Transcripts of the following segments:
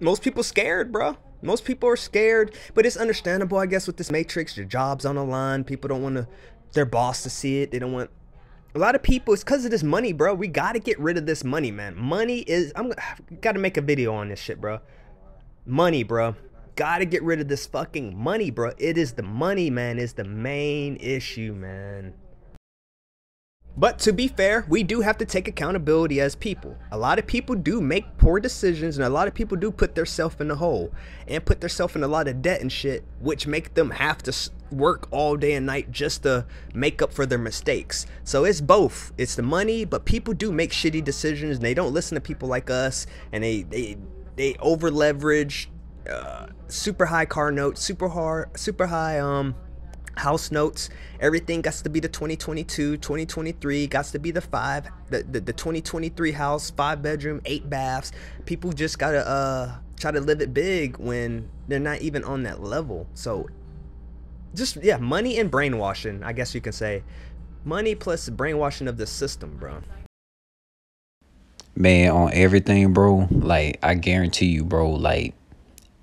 most people scared, bro. Most people are scared, but it's understandable, I guess, with this matrix. Your job's on the line. People don't want to, their boss to see it. They don't want. A lot of people, it's because of this money, bro. We got to get rid of this money, man. Money is, I'm got to make a video on this shit, bro. Money, bro. Got to get rid of this fucking money, bro. It is the money, man, is the main issue, man. But to be fair, we do have to take accountability as people. A lot of people do make poor decisions and a lot of people do put themselves in the hole and put themselves in a lot of debt and shit, which make them have to work all day and night just to make up for their mistakes. So it's both. It's the money, but people do make shitty decisions and they don't listen to people like us and they they they over leverage uh, super high car notes, super hard super high um house notes. Everything got to be the 2022 2023 got to be the five the, the, the 2023 house five bedroom eight baths. People just gotta uh try to live it big when they're not even on that level. So just yeah money and brainwashing i guess you can say. Money plus brainwashing of the system bro. Man on everything bro like i guarantee you bro like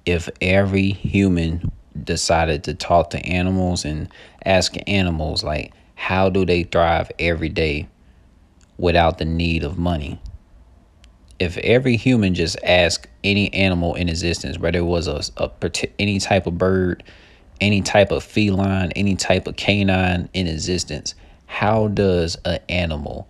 if every human decided to talk to animals and ask animals like how do they thrive every day without the need of money? If every human just asked any animal in existence whether it was a, a any type of bird any type of feline any type of canine in existence how does an animal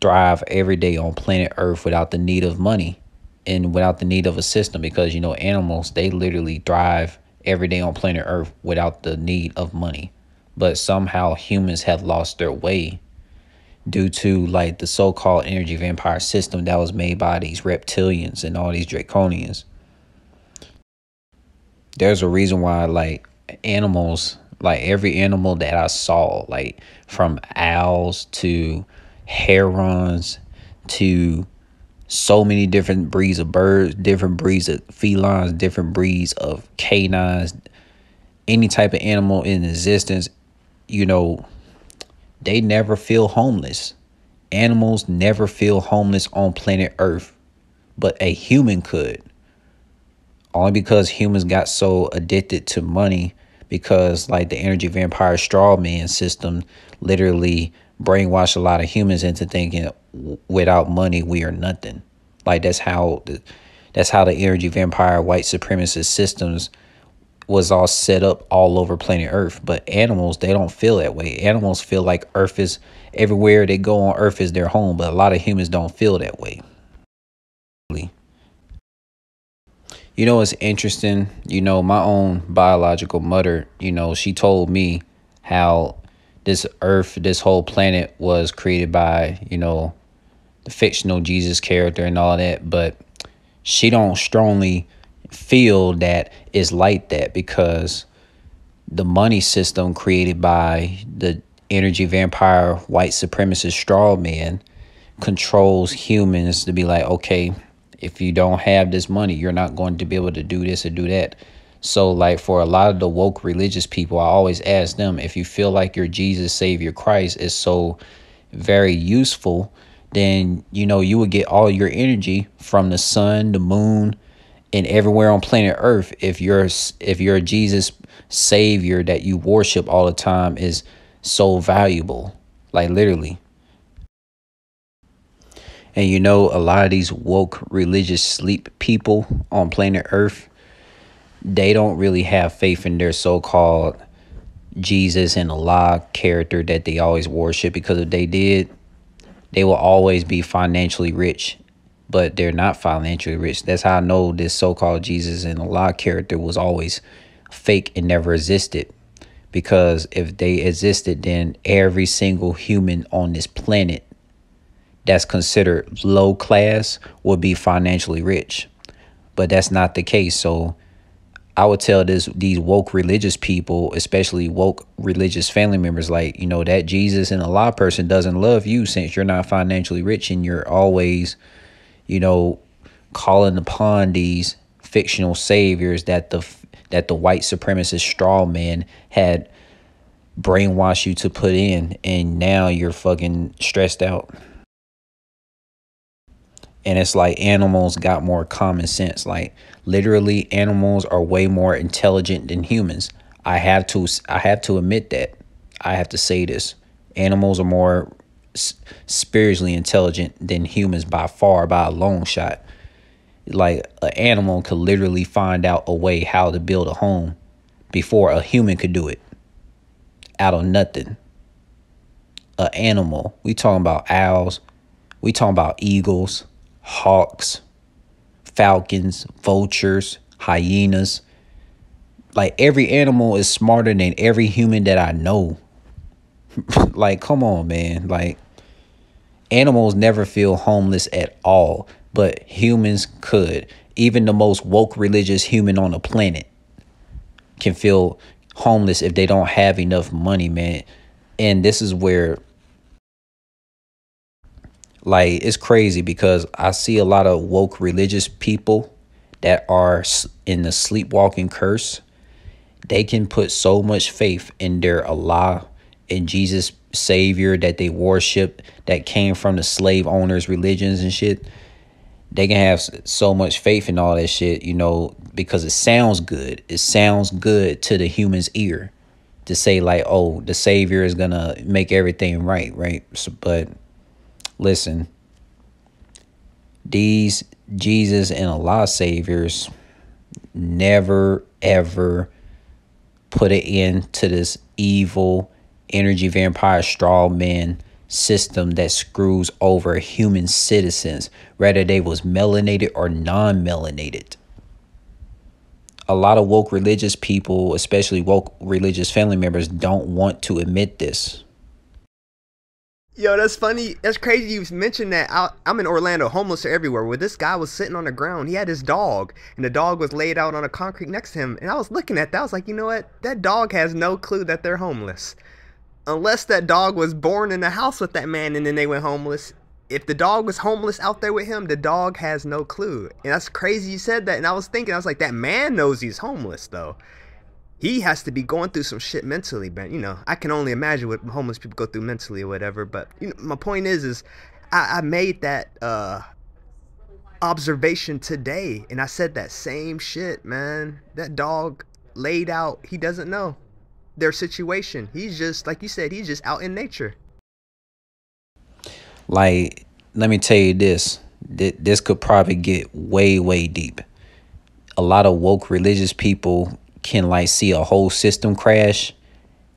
thrive every day on planet earth without the need of money and without the need of a system? Because you know animals they literally thrive every day on planet Earth without the need of money. But somehow humans have lost their way due to like the so-called energy vampire system that was made by these reptilians and all these draconians. There's a reason why like animals, like every animal that I saw, like from owls to herons to so many different breeds of birds, different breeds of felines, different breeds of canines, any type of animal in existence, you know, they never feel homeless. Animals never feel homeless on planet Earth, but a human could. Only because humans got so addicted to money because like the energy vampire straw man system literally brainwashed a lot of humans into thinking without money we are nothing. Like that's how the, that's how the energy vampire white supremacist systems was all set up all over planet Earth. But animals, they don't feel that way. Animals feel like Earth is everywhere they go on Earth is their home, but a lot of humans don't feel that way. You know, it's interesting. You know, my own biological mother, you know, she told me how this Earth, this whole planet was created by, you know, the fictional Jesus character and all that, but she don't strongly feel that it's like that because the money system created by the energy vampire white supremacist straw man controls humans to be like, okay, if you don't have this money, you're not going to be able to do this or do that. So, like for a lot of the woke religious people, I always ask them if you feel like your Jesus, Savior, Christ is so very useful then you know you would get all your energy from the sun, the moon, and everywhere on planet Earth. If you're if you're Jesus Savior that you worship all the time is so valuable, like literally. And you know, a lot of these woke religious sleep people on planet Earth, they don't really have faith in their so called Jesus and Allah character that they always worship because if they did, they will always be financially rich, but they're not financially rich. That's how I know this so called Jesus and Allah character was always fake and never existed. Because if they existed, then every single human on this planet that's considered low class would be financially rich. But that's not the case. So I would tell this these woke religious people, especially woke religious family members, like, you know, that Jesus and a Allah person doesn't love you since you're not financially rich and you're always, you know, calling upon these fictional saviors that the that the white supremacist straw man had brainwashed you to put in and now you're fucking stressed out. and it's like animals got more common sense like literally animals are way more intelligent than humans. I have to i have to admit that. I have to say this. Animals are more spiritually intelligent than humans by far by a long shot. Like an animal could literally find out a way how to build a home before a human could do it. Out of nothing. An animal we talking about owls we talking about eagles hawks, falcons, vultures, hyenas. Like every animal is smarter than every human that I know. like, come on, man. Like, animals never feel homeless at all, but humans could. Even the most woke religious human on the planet can feel homeless if they don't have enough money, man. And this is where like it's crazy because I see a lot of woke religious people that are in the sleepwalking curse. They can put so much faith in their Allah in Jesus Savior that they worship that came from the slave owners' religions and shit. They can have so much faith in all that shit, you know, because it sounds good. It sounds good to the human's ear to say like, "Oh, the Savior is gonna make everything right," right? So, but Listen, these Jesus and Allah saviors never ever put an end to this evil energy vampire straw man system that screws over human citizens, whether they was melanated or non-melanated. A lot of woke religious people, especially woke religious family members, don't want to admit this. Yo, that's funny. That's crazy you mentioned that. I, am in Orlando, homeless everywhere. Where this guy was sitting on the ground, he had his dog, and the dog was laid out on a concrete next to him. And I was looking at that. I was like, you know what? That dog has no clue that they're homeless, unless that dog was born in the house with that man and then they went homeless. If the dog was homeless out there with him, the dog has no clue. And that's crazy you said that. And I was thinking, I was like, that man knows he's homeless though he has to be going through some shit mentally, man. You know, I can only imagine what homeless people go through mentally or whatever. But you know, my point is, is I, I made that uh, observation today, and I said that same shit, man. That dog laid out. He doesn't know their situation. He's just like you said. He's just out in nature. Like, let me tell you this. This could probably get way, way deep. A lot of woke religious people can like see a whole system crash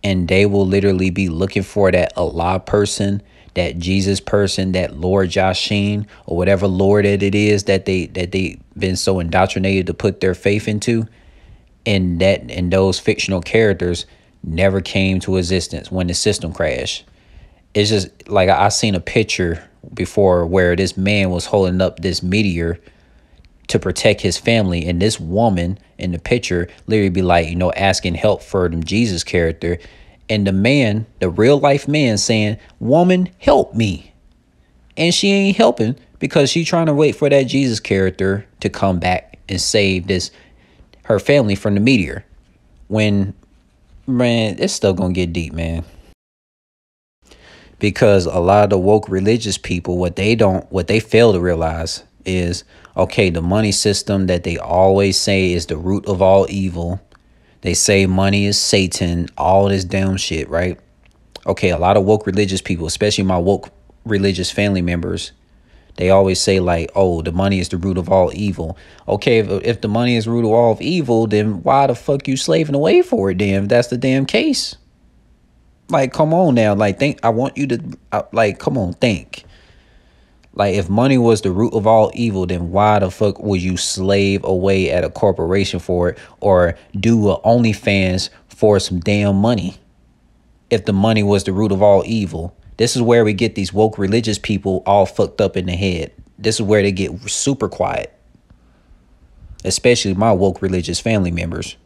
and they will literally be looking for that Allah person, that Jesus person, that Lord Jashin or whatever Lord that it is that they that they been so indoctrinated to put their faith into. And that and those fictional characters never came to existence when the system crashed. It's just like I, I seen a picture before where this man was holding up this meteor to protect his family. And this woman in the picture literally be like, you know, asking help for them Jesus character. And the man, the real life man saying, woman, help me. And she ain't helping because she trying to wait for that Jesus character to come back and save this her family from the meteor. When man, it's still gonna get deep, man. Because a lot of the woke religious people, what they don't what they fail to realize is okay, the money system that they always say is the root of all evil. They say money is Satan, all this damn shit, right? Okay, a lot of woke religious people, especially my woke religious family members, they always say like, "Oh, the money is the root of all evil." Okay, if, if the money is root of all of evil, then why the fuck you slaving away for it? Damn, that's the damn case. Like, come on now. Like, think. I want you to. Uh, like, come on, think. Like if money was the root of all evil, then why the fuck would you slave away at a corporation for it or do a OnlyFans for some damn money? If the money was the root of all evil, this is where we get these woke religious people all fucked up in the head. This is where they get super quiet. Especially my woke religious family members.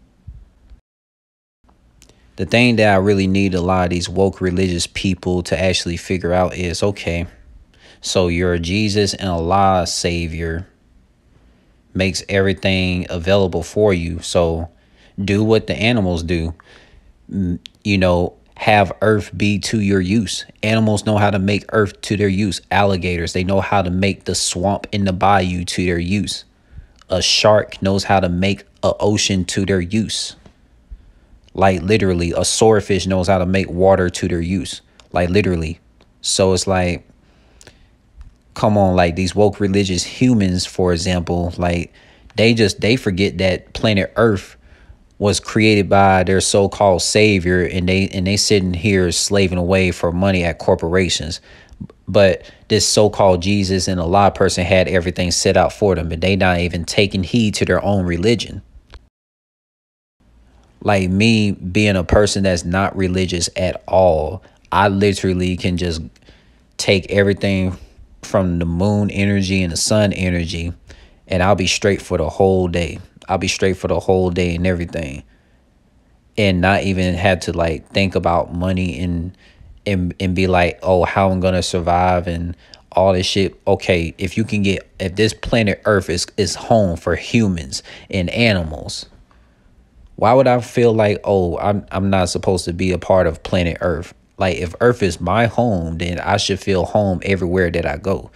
The thing that I really need a lot of these woke religious people to actually figure out is okay so your Jesus and Allah Savior makes everything available for you. So do what the animals do. Mm, you know, have earth be to your use. Animals know how to make earth to their use. Alligators, they know how to make the swamp in the bayou to their use. A shark knows how to make a ocean to their use. Like literally, a swordfish knows how to make water to their use. Like literally. So it's like, come on, like these woke religious humans, for example, like they just they forget that planet Earth was created by their so-called savior and they and they sitting here slaving away for money at corporations. But this so-called jesus and a lot of person had everything set out for them but they not even taking heed to their own religion. Like me being a person that's not religious at all i literally can just take everything from the moon energy and the sun energy and i'll be straight for the whole day I'll be straight for the whole day and everything. And not even have to like think about money and and and be like, oh, how I'm gonna survive and all this shit. Okay, if you can get if this planet Earth is is home for humans and animals, why would I feel like, oh, I'm I'm not supposed to be a part of planet Earth? Like if Earth is my home, then I should feel home everywhere that I go.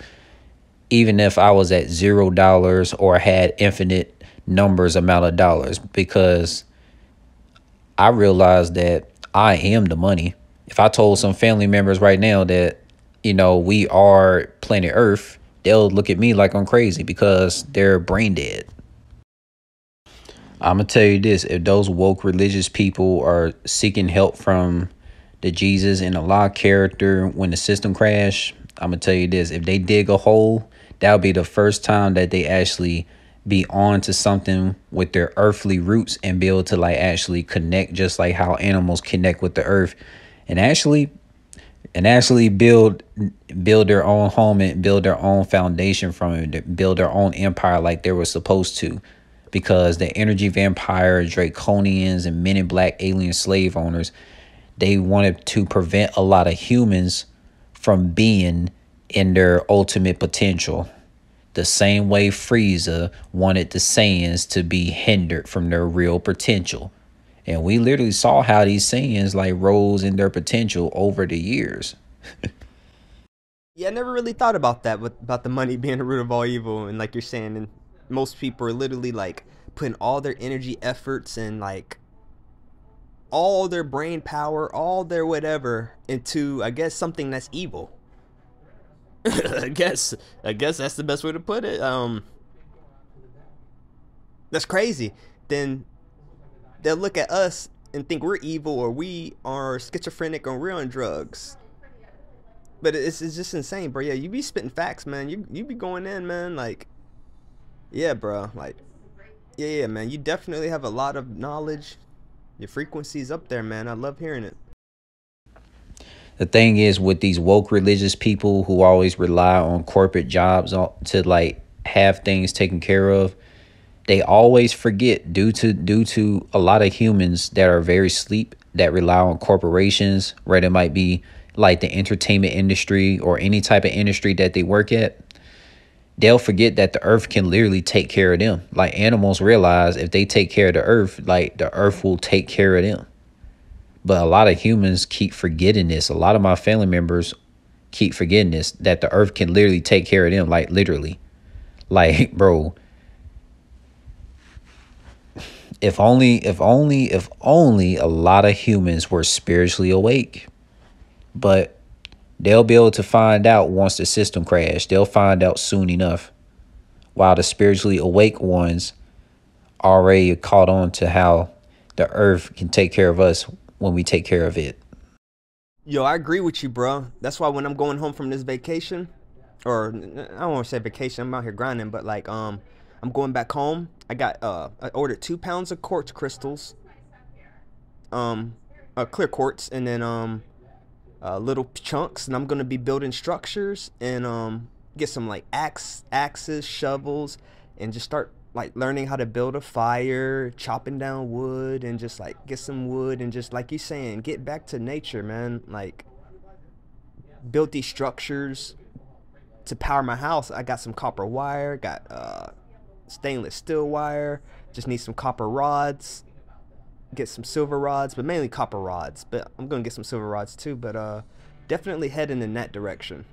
Even if I was at zero dollars or had infinite numbers amount of dollars because I realized that I am the money. If I told some family members right now that, you know, we are planet Earth, they'll look at me like I'm crazy because they're brain dead. I'm going to tell you this if those woke religious people are seeking help from the Jesus and Allah character when the system crash, I'm to tell you this if they dig a hole, that'll be the first time that they actually be on to something with their earthly roots and be able to like actually connect just like how animals connect with the earth and actually and actually build build their own home and build their own foundation from it build their own empire like they were supposed to because the energy vampire draconians and in black alien slave owners they wanted to prevent a lot of humans from being in their ultimate potential the same way Frieza wanted the Saiyans to be hindered from their real potential. And we literally saw how these Saiyans like rose in their potential over the years. yeah, I never really thought about that, with, about the money being the root of all evil. And like you're saying, and most people are literally like putting all their energy, efforts, and like all their brain power, all their whatever into, I guess, something that's evil. I guess I guess that's the best way to put it. Um, that's crazy. Then they'll look at us and think we're evil or we are schizophrenic or we're on drugs. But it's, it's just insane, bro. Yeah, you be spitting facts, man. You you be going in, man. Like, yeah, bro. Like, yeah, yeah, man. You definitely have a lot of knowledge. Your frequency's up there, man. I love hearing it the thing is with these woke religious people who always rely on corporate jobs to like have things taken care of they always forget due to due to a lot of humans that are very sleep that rely on corporations right it might be like the entertainment industry or any type of industry that they work at they'll forget that the earth can literally take care of them like animals realize if they take care of the earth like the earth will take care of them but a lot of humans keep forgetting this. A lot of my family members keep forgetting this that the earth can literally take care of them, like literally. Like, bro, if only, if only, if only a lot of humans were spiritually awake. But they'll be able to find out once the system crashes. They'll find out soon enough. While the spiritually awake ones already caught on to how the earth can take care of us when we take care of it. Yo, I agree with you, bro. That's why when I'm going home from this vacation, or I don't want to say vacation, I'm out here grinding, but like um, I'm going back home. I got uh, I ordered two pounds of quartz crystals, um, uh, clear quartz, and then um, uh, little chunks, and I'm gonna be building structures and um, get some like axe, axes, shovels, and just start like learning how to build a fire, chopping down wood, and just like get some wood and just like you're saying, get back to nature, man. Like build these structures to power my house. I got some copper wire, got uh, stainless steel wire. Just need some copper rods. Get some silver rods, but mainly copper rods. But I'm gonna get some silver rods too. But uh, definitely heading in that direction.